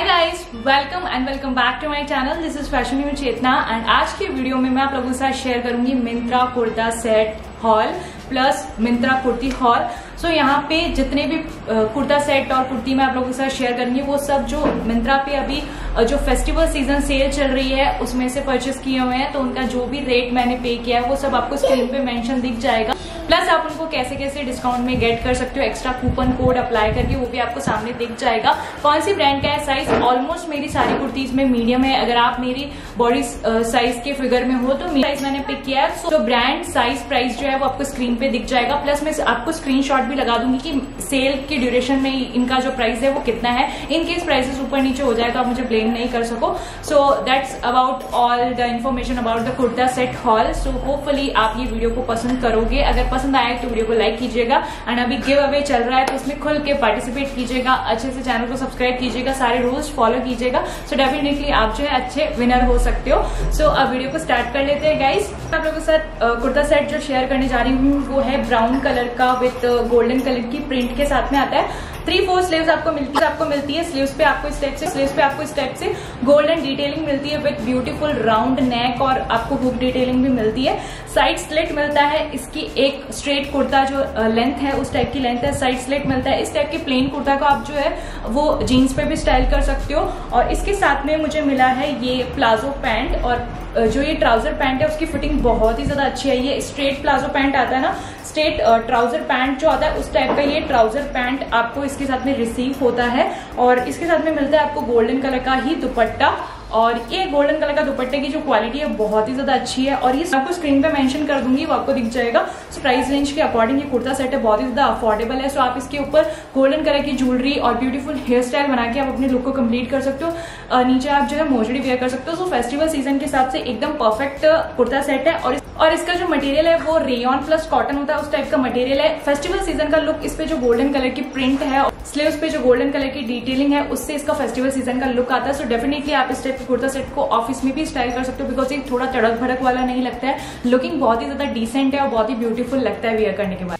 Hi guys welcome and welcome back to my channel this is fashion you Chetna and आज की video में मैं आप लोगों के साथ शेयर करूँगी Myntra kurta set haul plus Myntra kurti haul so यहाँ पे जितने भी कुर्ता सेट और कुर्ती मैं आप लोगों के साथ शेयर करूँगी वो सब जो मिंत्रा पे अभी जो फेस्टिवल सीज़न सेल चल रही है, उसमें से परचेस किए हुए हैं तो उनका जो भी रेट मैंने पे किया है, वो सब आपको स्क्रीन पे मेंशन दिख जाएगा। प्लस आप उनको कैसे कैसे डिस्काउंट में गेट कर सकते हो एक्स्ट्रा कूपन कोड अप्लाई करके, वो भी आपको सामने दिख जाएगा। कौन सी ब्रांड का है साइज़ ऑलमोस्ट मेरी सारी कुर्तीज में मीडियम है। अगर आप मेरी बॉडी साइज़ के फिगर में हो तो साइज़ मैंने पिक किया है। तो ब्रांड साइज़ प्राइस जो है, वो आपको स्क्रीन पे दिख जाएगा। प्लस मैं आपको स्क्रीनशॉट भी लगा दूँगी कि सेल के ड्यूरेशन में इनका जो प्राइस है वो कितना है? इन केस प्राइसेस ऊपर नीचे हो जाए तो आप मुझे ब्लेम नहीं कर सको। So that's about all the information about the kurta set haul so hopefully आप ये वीडियो को पसंद करोगे। अगर पसंद आए तो वीडियो को लाइक कीजिएगा। एंड अभी गिव अवे चल रहा है तो उसमें खुल के पार्टिसिपेट कीजिएगा। अच्छे से चैनल को सब्सक्राइब कीजिएगा। सारे रूल्स फॉलो कीजिएगा। सो डेफिनेटली आप जो है अच्छे विनर हो सकते हो। सो so, अब वीडियो को स्टार्ट कर लेते हैं गाइस आप लोगों के साथ कुर्ता सेट जो शेयर करने जा रही हूँ वो है ब्राउन कलर का विथ गोल्डन कलर की प्रिंट के साथ में। आता है। थ्री फोर स्लीव्स आपको मिलती है आपको मिलती है स्लीव्स पे, आपको इस टाइप से स्लीव्स पे आपको इस टाइप से। गोल्डन डिटेलिंग मिलती है विथ ब्यूटीफुल राउंड नेक और आपको हुक डिटेलिंग भी मिलती है। साइड स्लिट मिलता है, इसकी एक स्ट्रेट कुर्ता जो लेंथ है, उस टाइप की लेंथ है। साइड स्लिट मिलता है, इस टाइप की प्लेन कुर्ता को आप जो है, वो जीन्स पे भी स्टाइल कर सकते हो। और इसके साथ में मुझे मिला है ये प्लाजो पैंट और जो ये ट्राउज़र पैंट है, उसकी फिटिंग बहुत ही ज़्यादा अच्छी है। ये स्ट्रेट प्लाजो पैंट आता है ना स्ट्रेट ट्राउज़र पैंट जो आता है, उस टाइप का ये ट्राउज़र पैंट आपको इसके साथ में रिसीव होता है। और इसके साथ में मिलता है आपको गोल्डन कलर का ही दुपट्टा। और ये गोल्डन कलर का दुपट्टे की जो क्वालिटी है, बहुत ही ज़्यादा अच्छी है। और ये आपको स्क्रीन पे मेंशन कर दूँगी, वो आपको दिख जाएगा। सो प्राइस रेंज के अकॉर्डिंग ये कुर्ता सेट है, बहुत ही ज़्यादा अफोर्डेबल है। सो आप इसके ऊपर गोल्डन कलर की ज्वेलरी और ब्यूटीफुल हेयर स्टाइल बना के आप अपने लुक को कंप्लीट कर सकते हो। नीचे आप जो है मोजड़ी वेयर कर सकते हो। सो फेस्टिवल सीज़न के हिसाब से एकदम परफेक्ट कुर्ता सेट है। और और इसका जो मटेरियल है, वो रेयन प्लस कॉटन होता है, उस टाइप का मटेरियल है। फेस्टिवल सीज़न का लुक इस पे जो गोल्डन कलर की प्रिंट है स्लीव्स पे जो गोल्डन कलर की डिटेलिंग है, उससे इसका फेस्टिवल सीज़न का लुक आता है। सो डेफिनेटली आप इस टाइप कुर्ता सेट को ऑफ़िस में भी स्टाइल कर सकते हो बिकॉज़ ये थोड़ा तड़क भड़क वाला नहीं लगता है। लुकिंग बहुत ही ज़्यादा डिसेंट है और बहुत ही ब्यूटीफुल लगता है वेयर करने के बाद।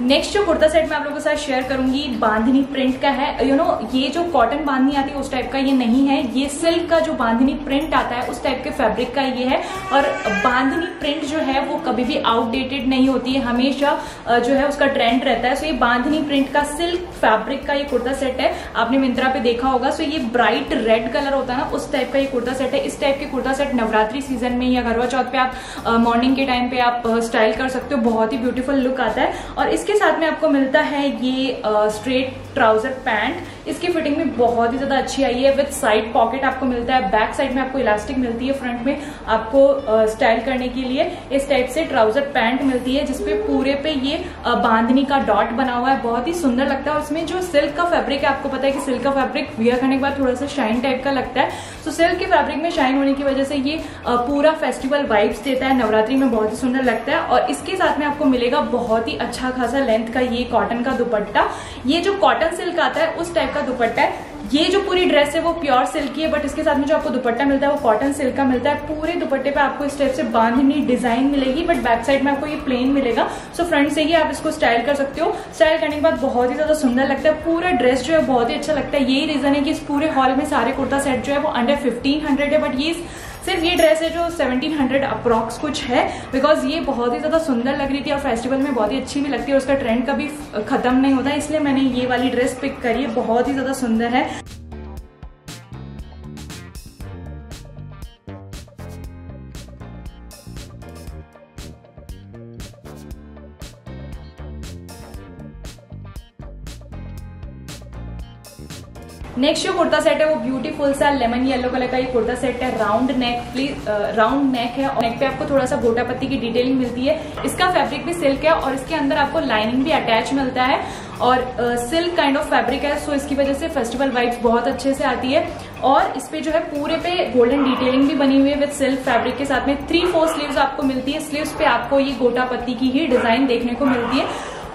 नेक्स्ट जो कुर्ता सेट मैं आप लोगों के साथ शेयर करूँगी बांधनी प्रिंट का है। यू you नो know, ये जो कॉटन बांधनी आती है उस टाइप का ये नहीं है। ये सिल्क का जो बांधनी प्रिंट आता है उस टाइप के फैब्रिक का ये है। और बांधनी प्रिंट जो है वो कभी भी आउटडेटेड नहीं होती है। हमेशा जो है उसका ट्रेंड रहता है। सो ये बांधनी प्रिंट का सिल्क फैब्रिक का ये कुर्ता सेट है। आपने मिंत्रा पे देखा होगा। सो ये ब्राइट रेड कलर होता है ना उस टाइप का ये कुर्ता सेट है। इस टाइप के कुर्ता सेट नवरात्रि सीज़न में या करवा चौथ पे आप मॉर्निंग के टाइम पे आप स्टाइल कर सकते हो। बहुत ही ब्यूटीफुल लुक आता है। और इसके साथ में आपको मिलता है ये स्ट्रेट ट्राउज़र पैंट, इसकी फिटिंग भी बहुत ही ज़्यादा अच्छी आई है। विद साइड पॉकेट आपको मिलता है, बैक साइड में आपको इलास्टिक मिलती है, फ्रंट में आपको स्टाइल करने के लिए इस टाइप से ट्राउज़र पैंट मिलती है, जिसपे पूरे पे ये बांधनी का डॉट बना हुआ है। बहुत ही सुंदर लगता है इसमें जो सिल्क का फैब्रिक है, आपको पता है कि सिल्क का फैब्रिक वियर करने के बाद थोड़ा सा शाइन टाइप का लगता है। तो सिल्क के फैब्रिक में शाइन होने की वजह से ये पूरा फेस्टिवल वाइब्स देता है। नवरात्रि में बहुत ही सुंदर लगता है और इसके साथ में आपको मिलेगा बहुत ही अच्छा खासा लेंथ का ये कॉटन का दुपट्टा। ये जो कॉटन सिल्क आता है, उस टाइप का दुपट्टा है। ये जो पूरी ड्रेस है, वो प्योर सिल्क की है बट इसके साथ में जो आपको दुपट्टा मिलता है, वो कॉटन सिल्क का मिलता है। पूरे दुपट्टे पे आपको इस टाइप से बांधनी डिज़ाइन मिलेगी बट बैक साइड में आपको ये प्लेन मिलेगा। सो फ्रंट से ही आप इसको स्टाइल कर सकते हो। स्टाइल करने के बाद बहुत ही ज़्यादा सुंदर लगता है। पूरा ड्रेस जो है, बहुत ही अच्छा लगता है। यही रीजन है कि इस पूरे हॉल में सारे कुर्ता सेट जो है, वो अंडर फिफ्टीन है बट ये सिर्फ़ ये ड्रेस है जो 1700 अप्रॉक्स कुछ है बिकॉज़ ये बहुत ही ज़्यादा सुंदर लग रही थी और फेस्टिवल में बहुत ही अच्छी भी लगती है उसका ट्रेंड कभी खत्म नहीं होता, इसलिए मैंने ये वाली ड्रेस पिक करी है, बहुत ही ज़्यादा सुंदर है। नेक्स्ट जो कुर्ता सेट है वो ब्यूटीफुल सा लेमन येलो कलर का ये कुर्ता सेट है। Round neck please round neck है और नेक पे आपको थोड़ा सा गोटा पत्ती की डिटेलिंग मिलती है। इसका फैब्रिक भी सिल्क है और इसके अंदर आपको लाइनिंग भी अटैच मिलता है और सिल्क काइंड ऑफ़ फैब्रिक है सो इसकी वजह से फेस्टिवल वाइब्स बहुत अच्छे से आती है। और इस पे जो है पूरे पे गोल्डन डिटेलिंग भी बनी हुई है विद सिल्क फैब्रिक के साथ में। थ्री फोर स्लीव्स आपको मिलती है। स्लीव्स पे आपको ये गोटा पत्ती की ही डिज़ाइन देखने को मिलती है।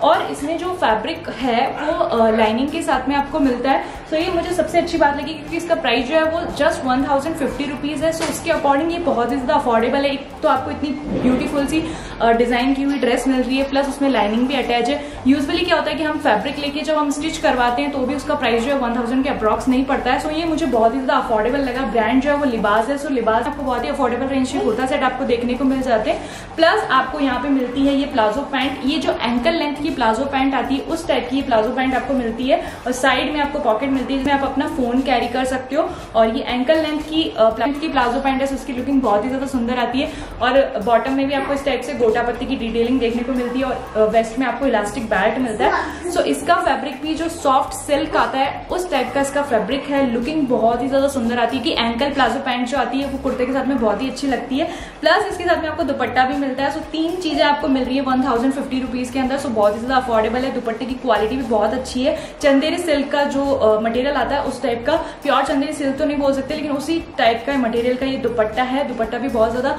और इसमें जो फैब्रिक है, वो लाइनिंग के साथ में आपको मिलता है। सो ये मुझे सबसे अच्छी बात लगी क्योंकि इसका प्राइस जो है वो just one thousand fifty rupees है। सो उसके अकॉर्डिंग ये बहुत ही ज़्यादा अफोर्डेबल है। एक तो आपको इतनी ब्यूटीफुल सी डिज़ाइन की हुई ड्रेस मिल रही है प्लस उसमें लाइनिंग भी अटैच है। यूजली क्या होता है कि हम फैब्रिक लेके जब हम स्टिच करवाते हैं तो भी उसका प्राइस जो है वन थाउज़ेंड के अप्रॉक्स नहीं पड़ता है। सो ये मुझे बहुत ही ज़्यादा अफोर्डेबल लगा। ब्रांड जो है वो लिबास है सो लिबास आपको बहुत ही अफोर्डेबल रेंज के कुर्ता सेट आपको देखने को मिल जाते हैं। प्लस आपको यहाँ पे मिलती है ये प्लाजो पैंट। ये जो एंकल लेंथ की प्लाजो पैंट आती है, उस टाइप की प्लाजो पैंट आपको मिलती है। और साइड में आपको पॉकेट मिलती है, जिसमें आप अपना फ़ोन कैरी कर सकते हो। और ये एंकल लेंथ की प्लाजो पैंट है उसकी लुकिंग बहुत ही ज़्यादा सुंदर आती है। और बॉटम में भी आपको इस टाइप से गोटा पत्ती की डिटेलिंग देखने को मिलती है और वेस्ट में आपको इलास्टिक बैल्ट मिलता है। सो so, इसका फैब्रिक भी जो सॉफ्ट सिल्क आता है उस टाइप का इसका फैब्रिक है। लुकिंग बहुत ही ज़्यादा सुंदर आती है कि एंकल प्लाजो पैंट जो आती है वो कुर्ते के साथ में बहुत ही अच्छी लगती है। प्लस इसके साथ में आपको दुपट्टा भी मिलता है। सो so, तीन चीज़ें आपको मिल रही है वन थाउज़ेंड फिफ्टी रुपीज़ के अंदर। सो so, बहुत ही ज़्यादा अफोर्डेबल है। दुपट्टे की क्वालिटी भी बहुत अच्छी है। चंदेरी सिल्क का जो मटेरियल आता है उस टाइप का। प्योर चंदेरी सिल्क तो नहीं बोल सकते लेकिन उसी टाइप का मटेरियल का ये दुपट्टा है। दुपट्टा भी बहुत ज़्यादा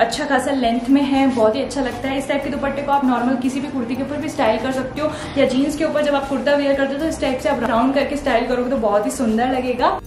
अच्छा खासा लेंथ में है बहुत ही अच्छा लगता है। इस टाइप के दुपट्टे को आप नॉर्मल किसी भी कुर्ती के ऊपर भी स्टाइल कर सकते हो, या जीन्स के ऊपर जब आप कुर्ता वेयर करते हो तो इस टाइप से आप राउंड करके स्टाइल करोगे तो बहुत ही सुंदर लगेगा।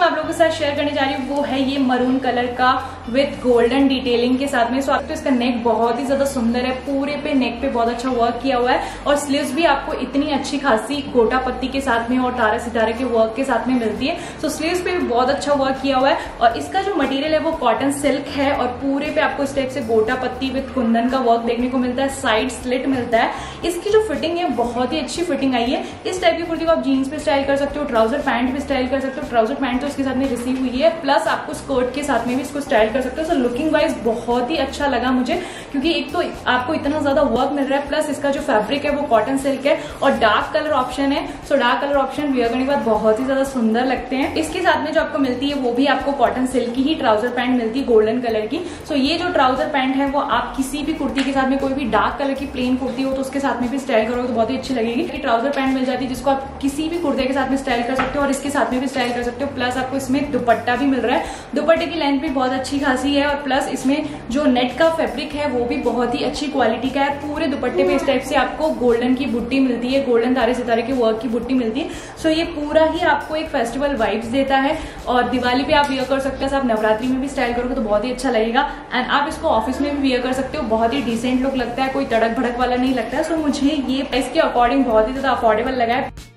मैं आप लोगों के साथ शेयर करने जा रही हूँ, वो है ये मरून कलर का विथ गोल्डन डिटेलिंग के साथ में। सो आपको इसका नेक बहुत ही ज़्यादा सुंदर है। पूरे पे नेक पे बहुत अच्छा वर्क किया हुआ है। और स्लीव्स भी आपको इतनी अच्छी खासी गोटा पत्ती के साथ में और तारा सितारे के वर्क के साथ में मिलती है। सो स्लीव्स पे भी बहुत अच्छा वर्क किया हुआ है। और इसका जो मटेरियल है, वो कॉटन सिल्क है। और पूरे पे आपको इस टाइप से गोटा पत्ती विथ कुंदन का वर्क देखने को मिलता है। साइड स्लिट मिलता है। इसकी जो फिटिंग है, बहुत ही अच्छी फिटिंग आई है। इस टाइप की कुर्ती को आप जीन्स पे स्टाइल कर सकते हो ट्राउज़र पैंट भी स्टाइल कर सकते हो। ट्राउज़र पैंट तो इसके साथ में रिसीव हुई है। प्लस आपको स्कर्ट के साथ में भी इसको स्टाइल कर सकते हो। सो लुकिंग वाइज बहुत ही अच्छा लगा मुझे, क्योंकि एक तो आपको इतना ज़्यादा वर्क मिल रहा है प्लस इसका जो फैब्रिक है, वो कॉटन सिल्क है, और डार्क कलर ऑप्शन है। So dark colour option wear करने के बाद बहुत ही ज़्यादा सुंदर लगते हैं। इसके साथ में जो आपको मिलती है, वो भी आपको कॉटन सिल्क की ही ट्राउज़र पैंट मिलती है गोल्डन कलर की। सो ये जो ट्राउज़र पैंट है, वो आप किसी भी कुर्ती के साथ में, कोई भी डार्क कलर की प्लेन कुर्ती हो तो उसके साथ में भी स्टाइल करोगे तो बहुत ही अच्छी लगेगी। ट्राउज़र पैंट मिल जाती है, जिसको आप किसी भी कुर्ते के साथ में स्टाइल कर सकते हो, और इसके साथ में भी स्टाइल कर सकते हो। प्लस आपको इसमें दुपट्टा भी मिल रहा है। दुपट्टे की लेंथ भी बहुत अच्छी खासी है और प्लस इसमें जो नेट का फैब्रिक है, वो भी बहुत ही अच्छी क्वालिटी का है। पूरे दुपट्टे पे इस टाइप से आपको गोल्डन की बुट्टी मिलती है गोल्डन तारे सितारे के वर्क की बुट्टी मिलती है। सो ये पूरा ही आपको एक फेस्टिवल वाइब्स देता है और दिवाली पे आप वियर कर सकते हैं। आप नवरात्रि में भी स्टाइल करोगे तो बहुत ही अच्छा लगेगा। एंड आप इसको ऑफ़िस में भी वियर कर सकते हो। बहुत ही डिसेंट लुक लगता है। कोई तड़क भड़क वाला नहीं लगता है। सो मुझे ये, इसके अकॉर्डिंग बहुत ही ज़्यादा अफोर्डेबल लगा है।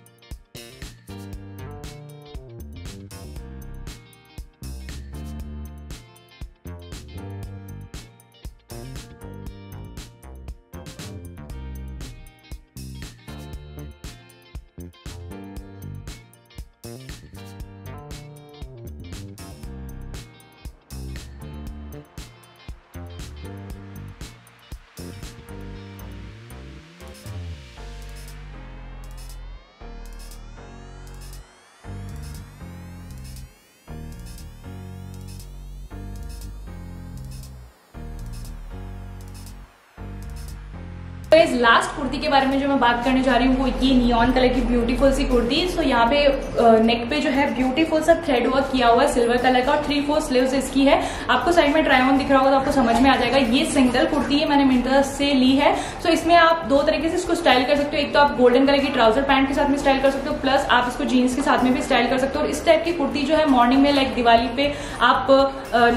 लास्ट कुर्ती के बारे में जो मैं बात करने जा रही हूँ, वो ये नियॉन कलर की ब्यूटीफुल सी कुर्ती। सो यहाँ पे नेक पे जो है ब्यूटीफुल सा थ्रेड वर्क किया हुआ है सिल्वर कलर का, और थ्री फोर स्लीव्स इसकी है। आपको साइड में ट्राई ऑन दिख रहा होगा तो आपको समझ में आ जाएगा, ये सिंगल कुर्ती है मैंने मिंटर से ली है। सो इसमें आप दो तरीके से इसको स्टाइल कर सकते हो। एक तो आप गोल्डन कलर की ट्राउज़र पैंट के साथ में स्टाइल कर सकते हो प्लस आप इसको जीन्स के साथ में भी स्टाइल कर सकते हो। और इस टाइप की कुर्ती जो है मॉर्निंग में लाइक दिवाली पे आप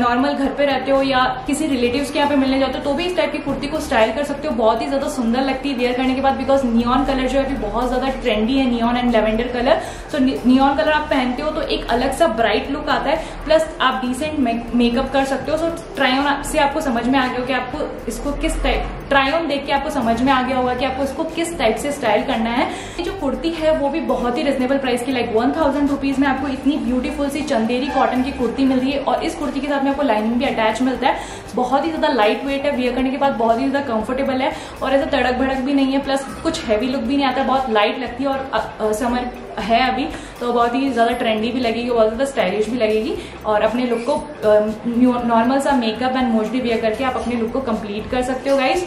नॉर्मल घर पे रहते हो या किसी रिलेटिव के यहाँ पे मिलने जाते हो तो भी इस टाइप की कुर्ती को स्टाइल कर सकते हो। बहुत ही ज़्यादा सुंदर लगती है वेयर करने के बाद बिकॉज़ नियॉन कलर जो है अभी बहुत ज़्यादा ट्रेंडी है neon and lavender colour so neon colour आप पहनते हो तो एक अलग सा ब्राइट लुक आता है प्लस आप डिसेंट मेकअप कर सकते हो. सो ट्राई ऑन से आपको समझ में आ गया हो कि आपको इसको किस टाइप ट्राई ऑन देख के आपको समझ में आ गया होगा कि आपको इसको किस टाइप से स्टाइल करना है। जो कुर्ती है, वो भी बहुत ही रिजनेबल प्राइस की लाइक वन थाउज़ेंड रुपीज़ में आपको इतनी ब्यूटीफुल सी चंदेरी कॉटन की कुर्ती मिल रही है और इस कुर्ती के साथ में आपको लाइनिंग भी अटैच मिलता है। बहुत ही ज़्यादा लाइट वेट है वियर करने के बाद बहुत ही ज़्यादा कंफर्टेबल है और ऐसा तड़क भड़क भी नहीं है प्लस कुछ हैवी लुक भी नहीं आता, बहुत लाइट लगती है और समर है अभी तो बहुत ही ज़्यादा ट्रेंडी भी लगेगी, बहुत ज़्यादा स्टाइलिश भी लगेगी और अपने लुक को नॉर्मल सा मेकअप एंड मोस्टली वेयर करके आप अपने लुक को कंप्लीट कर सकते हो guys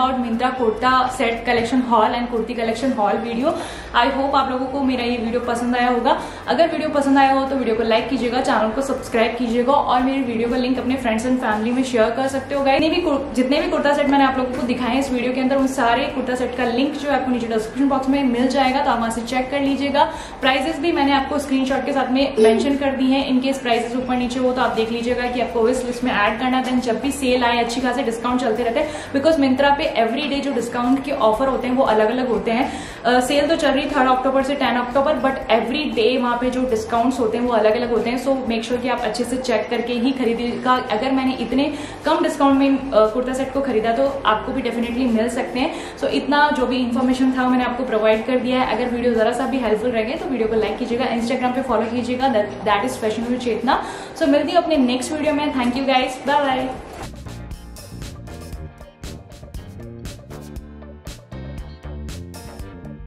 about Myntra kurta set collection haul and kurti collection haul video I hope आप लोगों को मेरा ये वीडियो पसंद आया होगा। अगर वीडियो पसंद आया हो तो वीडियो को लाइक कीजिएगा चैनल को सब्सक्राइब कीजिएगा और मेरी वीडियो का लिंक अपने फ्रेंड्स एंड फैमिली में शेयर कर सकते हो गाइस भी जितने भी कुर्ता सेट मैंने आप लोगों को दिखाए इस वीडियो के अंदर, उन सारे कुर्ता सेट का लिंक जो आपको नीचे डिस्क्रिप्शन बॉक्स में मिल जाएगा तो आप वहाँ से चेक कर लीजिएगा। प्राइजेस भी मैंने आपको स्क्रीनशॉट के साथ में मेंशन कर दी है। इनकेस प्राइजेस ऊपर नीचे हो तो आप देख लीजिएगा कि आपको इस लिस्ट में ऐड करना देन जब भी सेल आए, अच्छी खासे डिस्काउंट चलते रहते हैं। बिकॉज़ मिंत्रा पे एवरी डे जो डिस्काउंट के ऑफ़र होते हैं वो अलग अलग होते हैं। सेल तो चल रही थर्ड अक्टूबर से ten October but every day वहाँ पे जो डिस्काउंट्स होते हैं वो अलग अलग होते हैं। सो मेक श्योर कि आप अच्छे से चेक करके ही खरीदेगा अगर मैंने इतने कम डिस्काउंट में कुर्ता सेट को खरीदा तो आपको भी डेफिनेटली मिल सकते हैं। सो so, इतना जो भी इन्फॉर्मेशन था मैंने आपको प्रोवाइड कर दिया है। अगर वीडियो जरा सा भी हेल्पफुल रहे तो वीडियो को लाइक कीजिएगा इंस्टाग्राम पे फॉलो कीजिएगा। That is fashion Chetna so मिलती हूँ अपने नेक्स्ट वीडियो में। Thank you guys bye bye